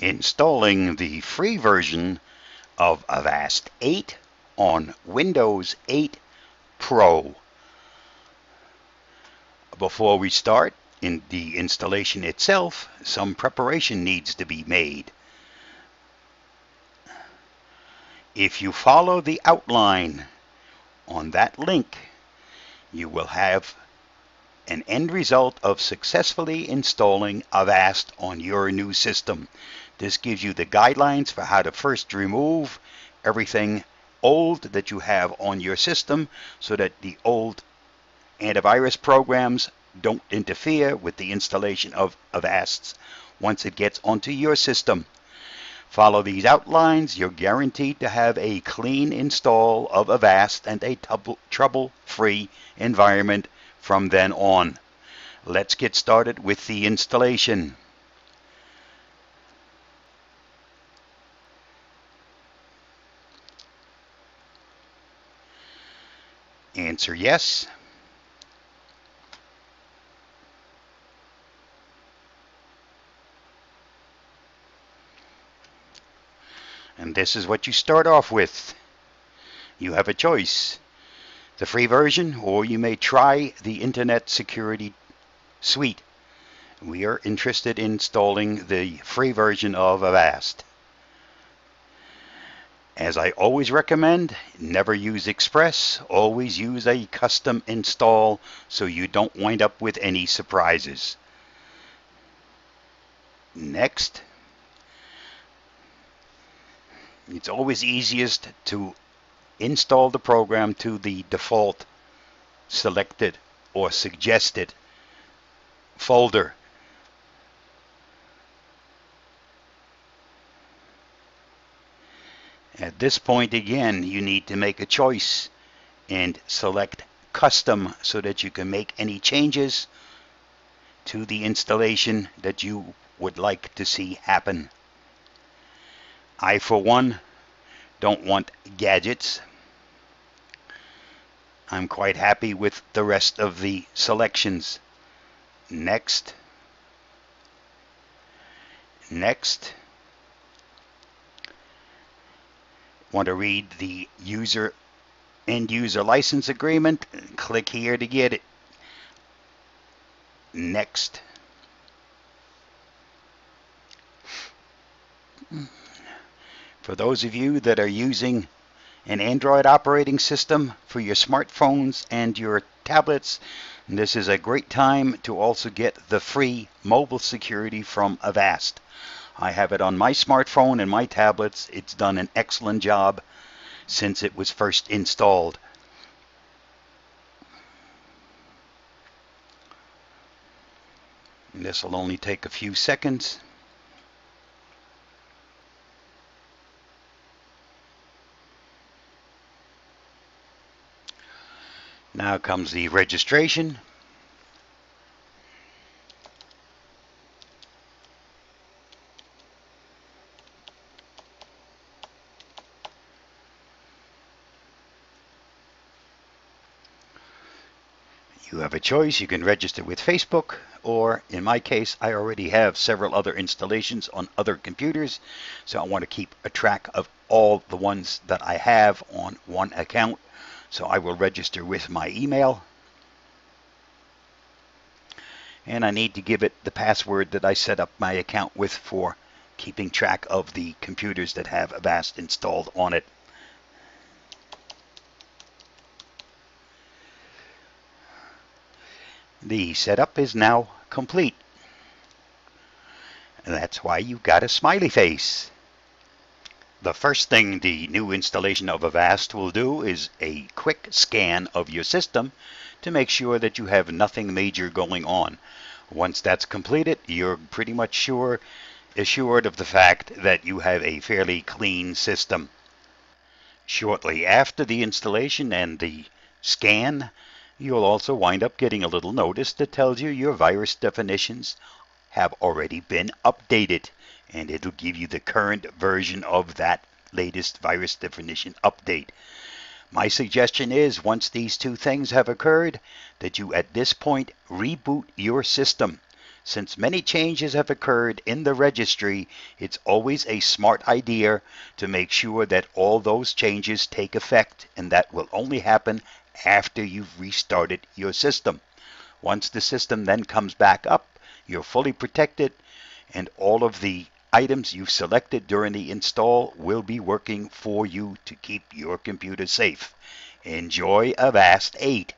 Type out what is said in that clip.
installing the free version of Avast 8 on Windows 8 Pro. Before we start in the installation itself, some preparation needs to be made. If you follow the outline on that link, you will have an end result of successfully installing Avast on your new system. This gives you the guidelines for how to first remove everything old that you have on your system so that the old antivirus programs don't interfere with the installation of Avast once it gets onto your system. Follow these outlines, you're guaranteed to have a clean install of Avast and a trouble-free environment from then on. Let's get started with the installation. Answer yes. And this is what you start off with. You have a choice the free version, or you may try the Internet Security Suite. We are interested in installing the free version of Avast. As I always recommend, never use Express, always use a custom install so you don't wind up with any surprises. Next, it's always easiest to install the program to the default selected or suggested folder. At this point again you need to make a choice and select custom so that you can make any changes to the installation that you would like to see happen. I for one don't want gadgets I'm quite happy with the rest of the selections. Next. Next. Want to read the user end user license agreement? Click here to get it. Next. For those of you that are using an Android operating system for your smartphones and your tablets. This is a great time to also get the free mobile security from Avast. I have it on my smartphone and my tablets. It's done an excellent job since it was first installed. This will only take a few seconds. Now comes the registration. You have a choice. You can register with Facebook, or in my case, I already have several other installations on other computers, so I want to keep a track of all the ones that I have on one account. So I will register with my email. And I need to give it the password that I set up my account with for keeping track of the computers that have Avast installed on it. The setup is now complete. And that's why you've got a smiley face. The first thing the new installation of Avast will do is a quick scan of your system to make sure that you have nothing major going on. Once that's completed, you're pretty much sure assured of the fact that you have a fairly clean system. Shortly after the installation and the scan, you'll also wind up getting a little notice that tells you your virus definitions have already been updated and it'll give you the current version of that latest virus definition update. My suggestion is once these two things have occurred, that you at this point reboot your system Since many changes have occurred in the registry, it's always a smart idea to make sure that all those changes take effect, and that will only happen after you've restarted your system. Once the system then comes back up, you're fully protected, and all of the items you've selected during the install will be working for you to keep your computer safe. Enjoy Avast 8.